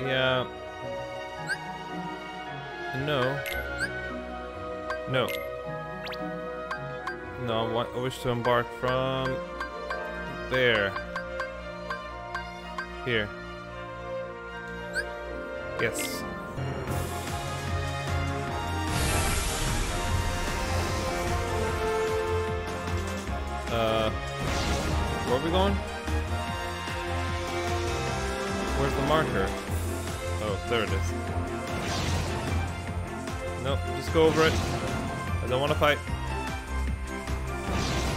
Yeah. No. No. No, I wish to embark from there. Here. Yes. Uh, where are we going? Where's the marker? Oh, there it is. Nope, just go over it. I don't want to fight.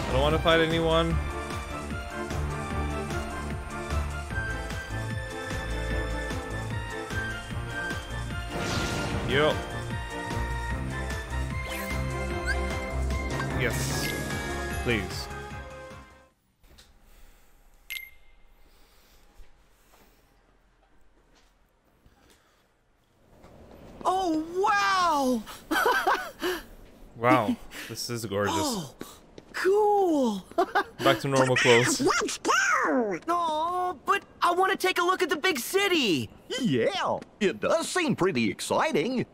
I don't want to fight anyone. Yo. Yes. Please. Oh, wow! Wow, this is gorgeous. Oh, cool! Back to normal clothes. Let's go! Oh, but I want to take a look at the big city! Yeah, it does seem pretty exciting.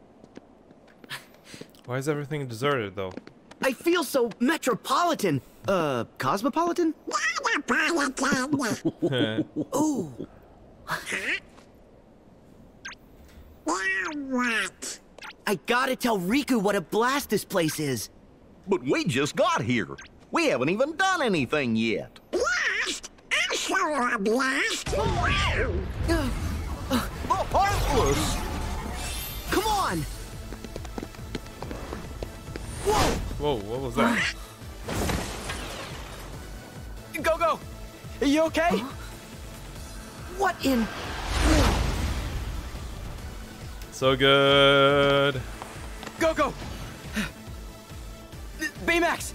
Why is everything deserted though? I feel so metropolitan. Uh, cosmopolitan? Napolitan. Ooh, now what? I gotta tell Riku what a blast this place is. But we just got here. We haven't even done anything yet. Blast? I'll show you a blast. The Heartless! Come on! Whoa! Whoa, what was that? Go, go! Are you okay? What in... So good. Go, go! Baymax!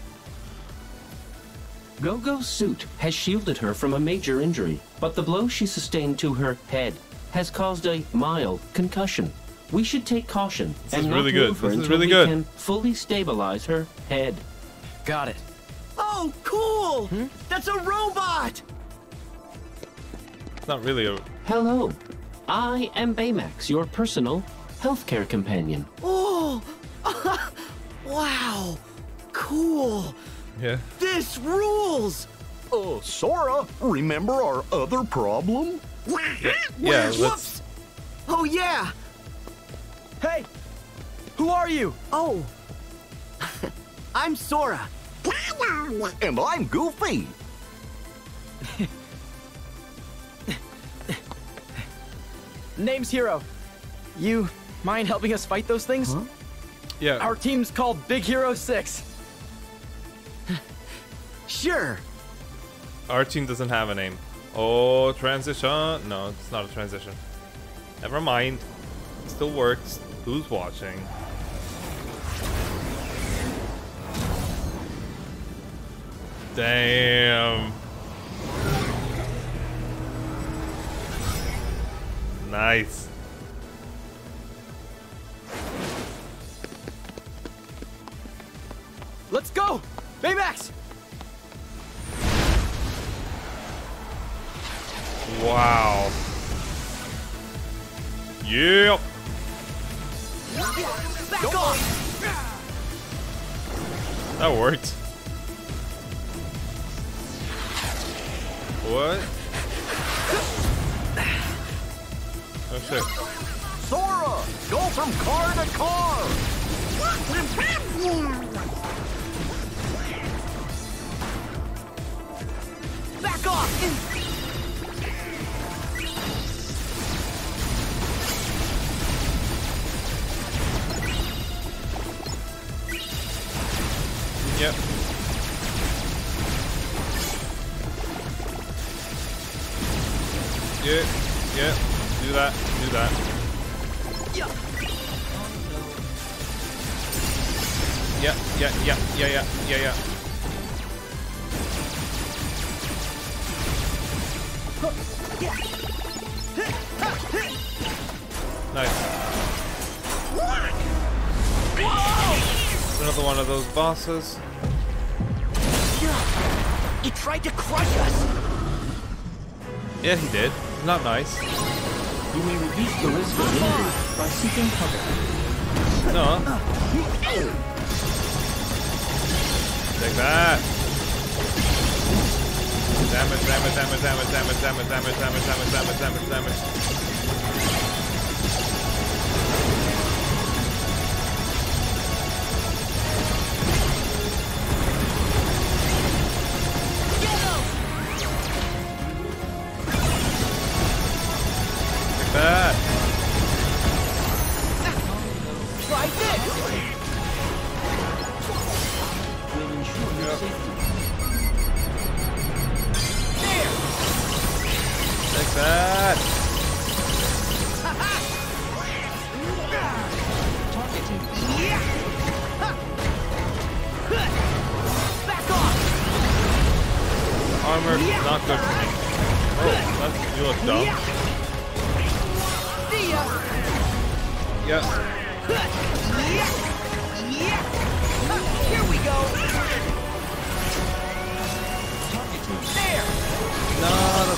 Go-Go's suit has shielded her from a major injury, but the blow she sustained to her head has caused a mild concussion. We should take caution This and is not really good. move her This is really we good. can fully stabilize her head. Got it. Oh, cool! Hmm? That's a robot! It's not really a. Hello, I am Baymax, your personal healthcare companion. Oh! wow! Cool! Yeah. This rules! Uh, Sora, remember our other problem? Yeah, let's. Whoops! Oh, yeah! Hey! Who are you? Oh. I'm Sora. And I'm Goofy. Name's Hiro. You mind helping us fight those things? Yeah. Our team's called Big Hero 6. Sure. Our team doesn't have a name. Oh, transition. No, it's not a transition. Never mind. It still works. Who's watching? Damn. Nice. Let's go! Baymax! Wow. Yep. Back off! That worked. What? Oh shit. Sora, go from car to car. Back off! Yep. Yeah, yeah. Do that, do that. Yeah. Yeah, yeah, yeah, yeah, yeah, yeah, yeah. Nice. Another one of those bosses. He tried to crush us! Yeah, he did. Not nice. You may reduce the risk of injury by seeking cover. No. Take that. Damage, damage, damage, damage, damage, damage, damage, damage, damage, damage, damage, damage.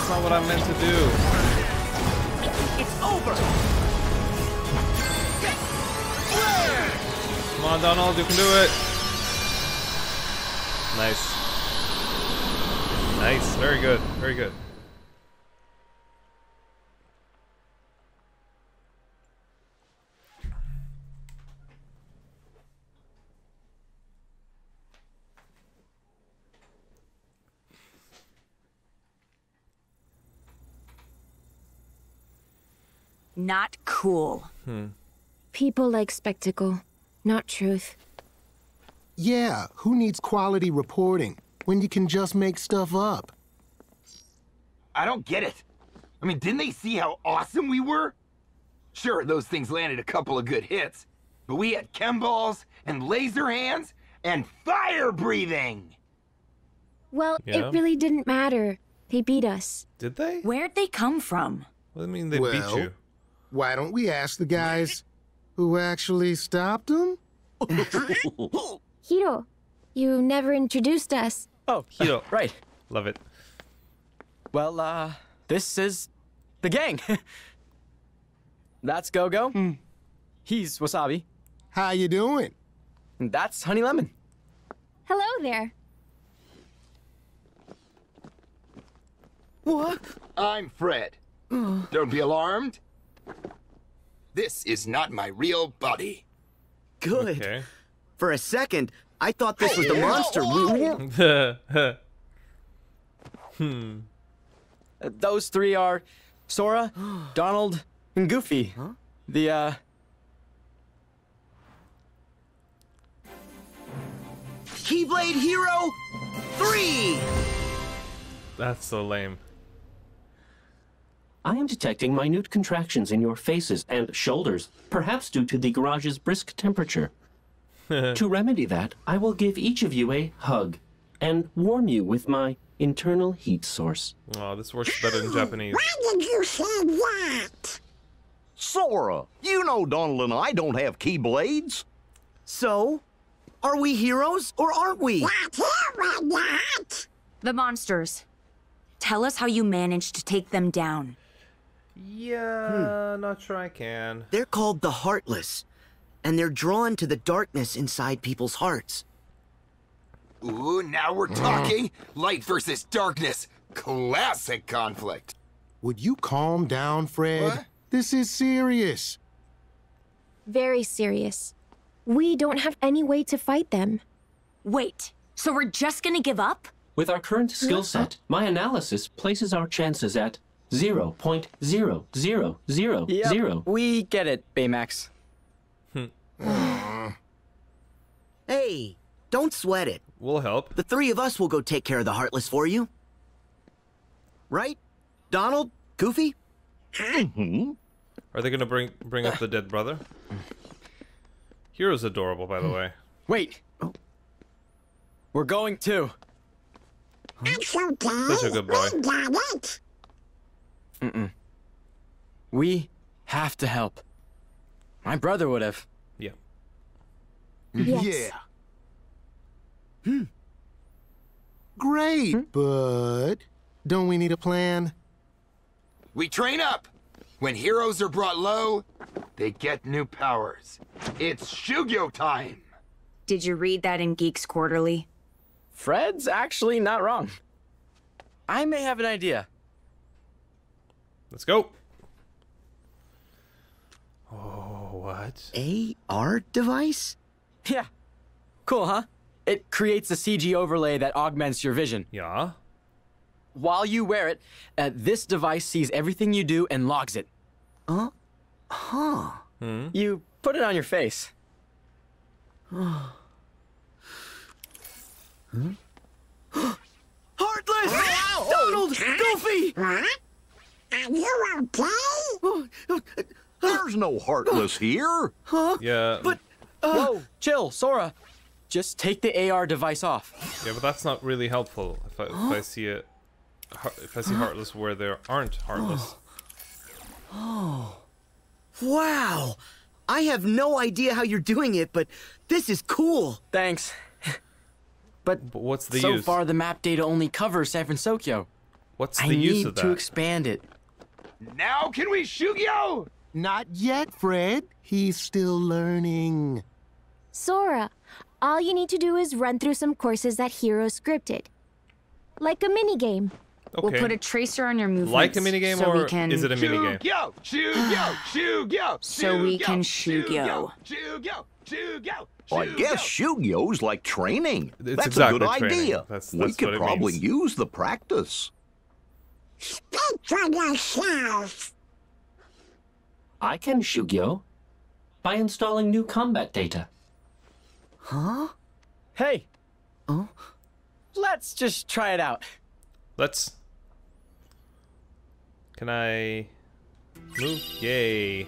That's not what I meant to do. It's over! Come on, Donald, you can do it. Nice. Nice. Very good. Very good. Not cool. Hmm. People like spectacle, not truth. Yeah, who needs quality reporting when you can just make stuff up? I don't get it. I mean, didn't they see how awesome we were? Sure, those things landed a couple of good hits, but we had chem balls and laser hands and fire breathing. Well, Yeah. it really didn't matter. They beat us. Did they? Where'd they come from? do you mean they beat you? Why don't we ask the guys who actually stopped him? Hiro, you never introduced us. Oh, Hiro. right. Love it. Well, uh, this is the gang. That's Go-Go. He's Wasabi. How you doing? And that's Honey Lemon. Hello there. What? I'm Fred. Don't be alarmed. This is not my real body. Good. Okay. For a second, I thought this was the monster. hmm. Uh, those three are Sora, Donald, and Goofy. The, uh... Keyblade Hero 3! That's so lame. I am detecting minute contractions in your faces and shoulders, perhaps due to the garage's brisk temperature. to remedy that, I will give each of you a hug and warm you with my internal heat source. Oh, this works better in Japanese. Why did you say that? Sora, you know Donald and I don't have keyblades. So, are we heroes or aren't we? Not here, we're not. The monsters. Tell us how you managed to take them down. Yeah, hmm. not sure I can. They're called the Heartless, and they're drawn to the darkness inside people's hearts. Ooh, now we're hmm. talking. Light versus darkness. Classic conflict. Would you calm down, Fred? What? This is serious. Very serious. We don't have any way to fight them. Wait, so we're just gonna give up? With our current skill set, my analysis places our chances at 0.0000. Yep, we get it, Baymax. Hmm. Hey, don't sweat it. We'll help. The three of us will go take care of the Heartless for you. Right? Donald? Goofy? Are they gonna bring bring up the dead brother? Hiro's adorable, by the way. Wait. We're going too. It's okay. Such a good boy. We got it. We have to help. My brother would have. Yeah. Yes. Yeah. Hmm. Great, but don't we need a plan? We train up. When heroes are brought low, they get new powers. It's Shugyo time! Did you read that in Geeks Quarterly? Fred's actually not wrong. I may have an idea. Let's go. Oh, what? AR device? Yeah. Cool, huh? It creates a CG overlay that augments your vision. Yeah. While you wear it, uh, this device sees everything you do and logs it. Huh? Huh. Hmm. You put it on your face. hmm? Heartless! Donald! Goofy! What? Are you okay? There's no Heartless here. Huh? Yeah. But, uh, whoa, chill, Sora. Just take the AR device off. Yeah, but that's not really helpful. If I, if I see it, if I see Heartless where there aren't Heartless. Oh. Wow. I have no idea how you're doing it, but this is cool. Thanks. But, But what's the so use? far, the map data only covers San Fransokyo. What's I the use of that? I need to expand it. Now can we Shugyo? Not yet, Fred. He's still learning. Sora, all you need to do is run through some courses that Hiro scripted. Like a minigame. okay. We'll put a tracer on your movements. like a minigame so or we can... is it a minigame? Shugyo! Shugyo! Shugyo! So we Shugyo, can Shugyo. Shugyo! Shugyo! Well, I guess Shugyo's like training. It's that's exactly a good training. idea. That's- we could probably means. use the practice. Speak for yourself. I can Shugyo by installing new combat data. Huh? Hey. Oh? Let's just try it out. Let's. Can I move? Yay.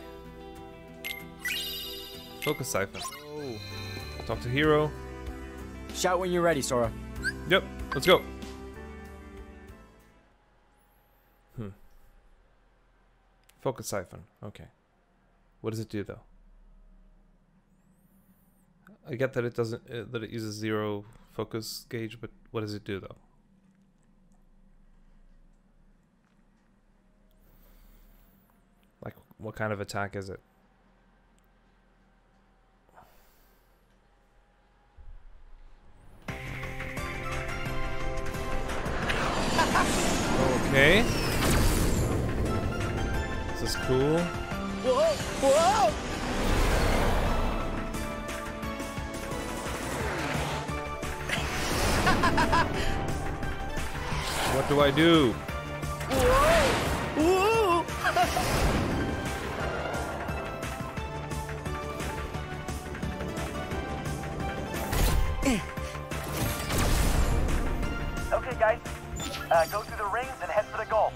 Focus siphon. Oh. Talk to Hiro. Shout when you're ready, Sora. Yep. Let's go. Focus siphon. Okay. What does it do though? I get that it doesn't uh, that it uses zero focus gauge, but what does it do though? Like what kind of attack is it? Cool. Whoa! Whoa! What do I do? Whoa! Okay, guys. Uh, go through the rings and head for the goal.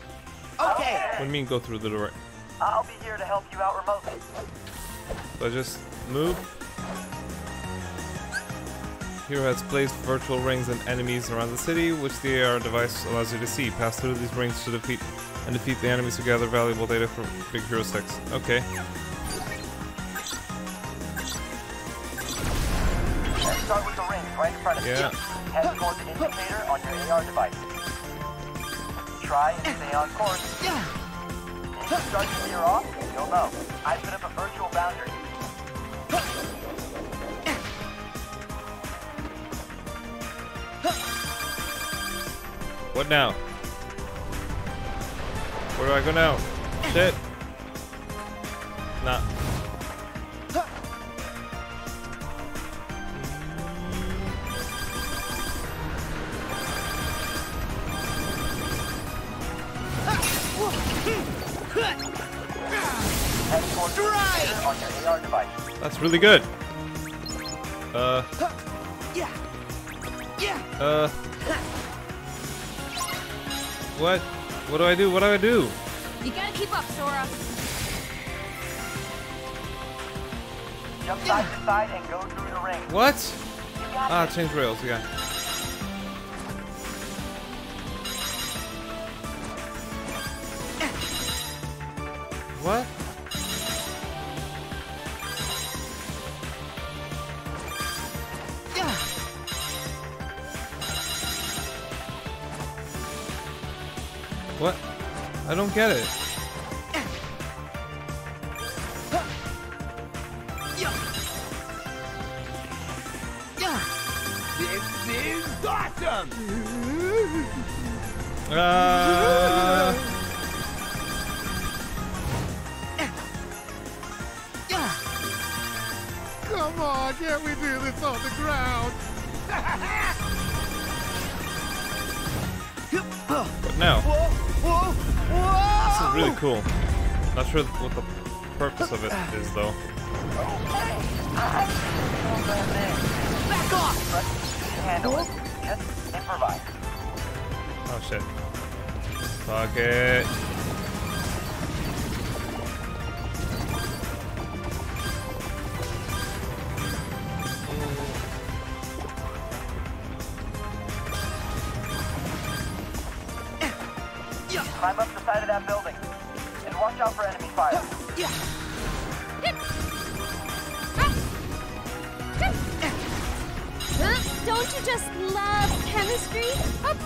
Okay. What do you mean go through the door? I'll be here to help you out remotely. So I just move. Hiro has placed virtual rings and enemies around the city, which the AR device allows you to see. Pass through these rings to defeat and defeat the enemies to gather valuable data from Big Hero 6. Okay. Let's start with the rings right in front of Yeah. you. Head toward the indicator on your AR device. Try and stay on course. If you start to veer off, you'll know. I put up a virtual boundary. What now? Where do I go now? Shit. Nah. Head toward the indicator on your AR device. That's really good. Uh. Yeah. Yeah. Uh. What? What do I do? What do I do? You gotta keep up, Sora. Jump side to side and go through the ring. What? Ah, this. change rails. Yeah. What? Don't get it. Purpose of it is though. Back off! Oh shit. Fuck it. Climb up the side of that building. And watch out for enemy fire. Huh? Just love chemistry? Up.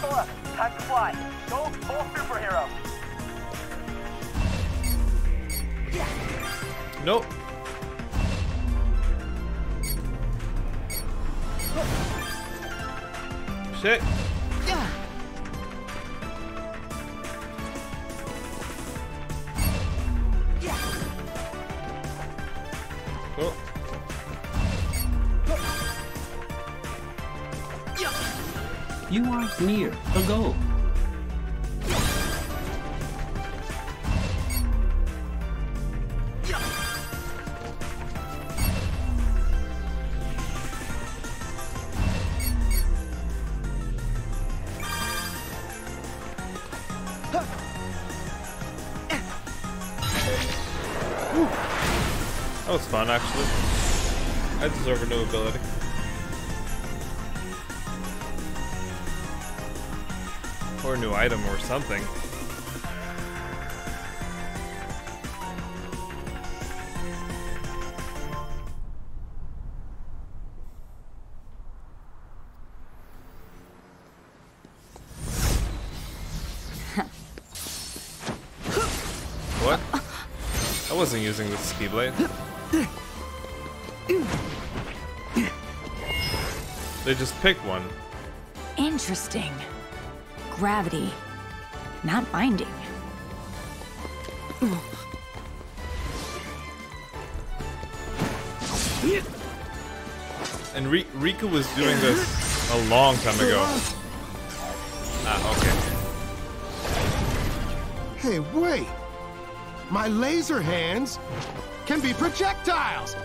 Sora, time to fly. Go full superhero. Nope. Shit. You are near the goal. That was fun, actually. I deserve a new ability. Or a new item or something. what? I wasn't using the keyblade. They just picked one. Interesting. Gravity. Not binding. And Ri Rika was doing this a long time ago. Ah, okay. Hey, wait! My laser hands can be projectiles!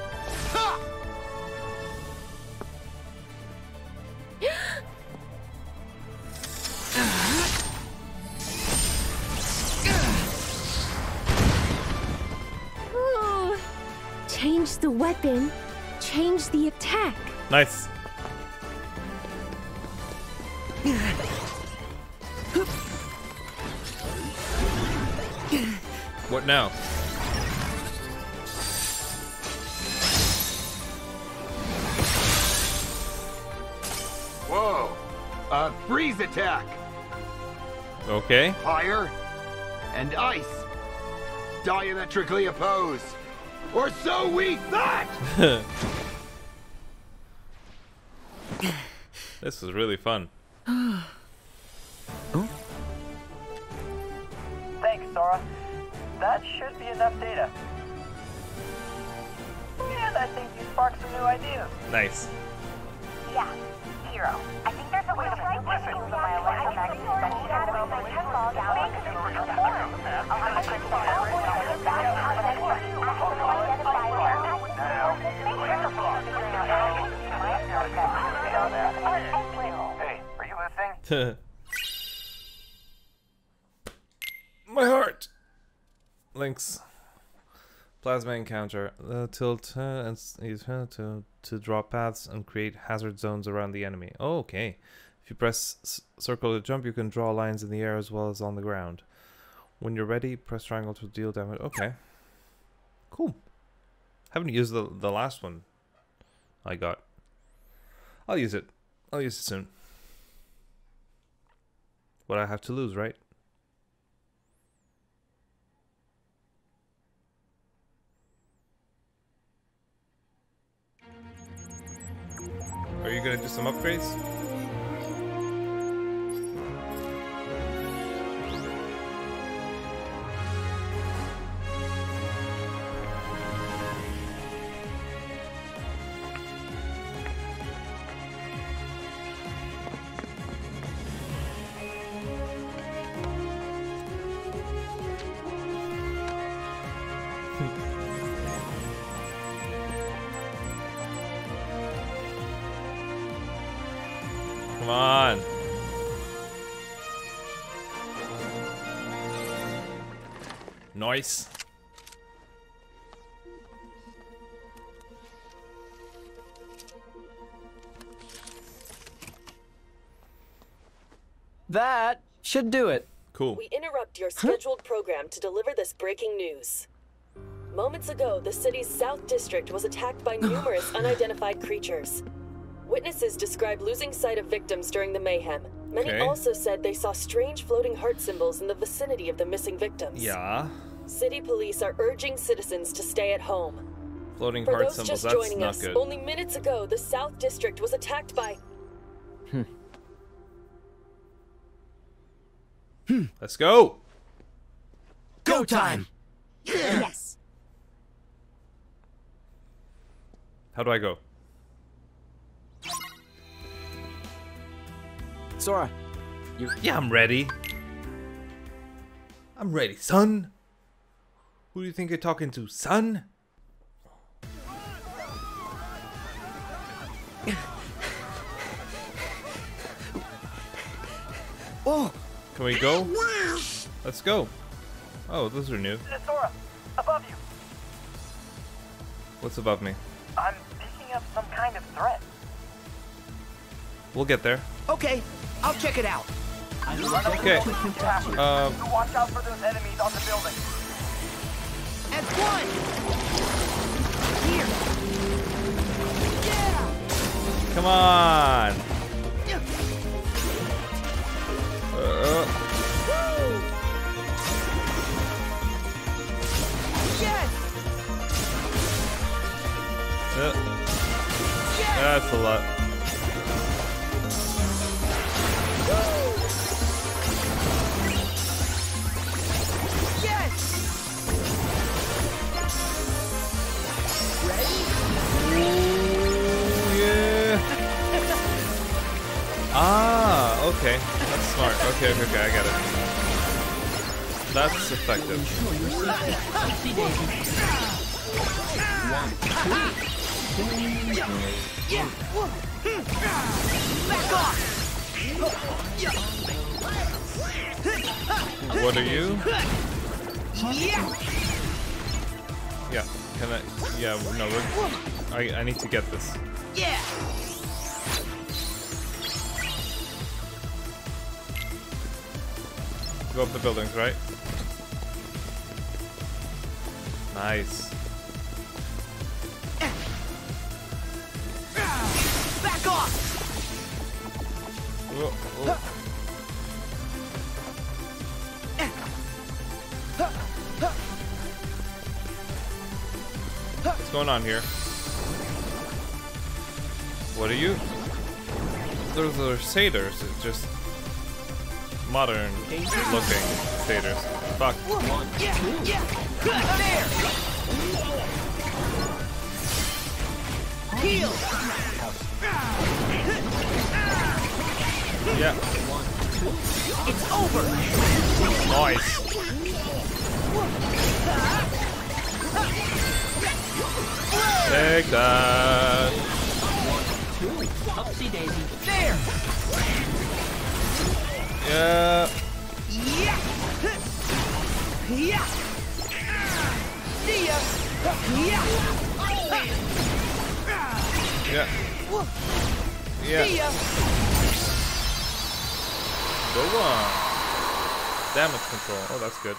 Weapon. Change the attack. Nice. What now? Whoa! A freeze attack! Okay. Fire and ice. Diametrically opposed. Or so we thought! this is really fun. Thanks, Sora. That should be enough data. And I think you sparked some new ideas. Nice. Yeah, Hiro. I think there's a way to break this into my electromagnetic Hey, My heart. Links. Plasma encounter. Uh, tilt uh, and use uh, to to draw paths and create hazard zones around the enemy. Oh, okay. If you press circle to jump, you can draw lines in the air as well as on the ground. When you're ready, press triangle to deal damage. Okay. Cool. Haven't used the the last one. I got. I'll use it. I'll use it soon what I have to lose, right? Are you gonna do some upgrades? Nice. That should do it. Cool. We interrupt your scheduled program to deliver this breaking news. Moments ago, the city's South District was attacked by numerous unidentified creatures. Witnesses described losing sight of victims during the mayhem. Many Okay. also said they saw strange floating heart symbols in the vicinity of the missing victims. Yeah. City police are urging citizens to stay at home. Floating For heart those symbols, just that's joining not us, good. only minutes ago, the South District was attacked by. Hmm. Hmm. Let's go. Go time! Yes. How do I go? Sora, you. Yeah, I'm ready. I'm ready, son. Who do you think you're talking to, son? Oh, Can we go? Let's go. Oh, those are new. Sora, above you. What's above me? I'm picking up some kind of threat. We'll get there. okay. I'll check it out. Okay. Uh, Watch out for those enemies on the building. And one! Here! Yeah! come on. Uh, Yes! uh, that's a lot. What are you? Yeah! Yeah. Can I? Yeah. No. We're, I I need to get this. Yeah! Go up the buildings, right? Nice. Back off! Whoa, whoa. Going on here? What are you? Those are satyrs. Just modern looking satyrs. Fuck. Yeah! Yeah! There! Heal! Yeah. It's over! Nice. Take that. Upsy daisy. There! Yeah. Yeah! Yeah! See ya! Yeah! Yeah. See Yeah. ya! Go on. Damage control. Oh, that's good.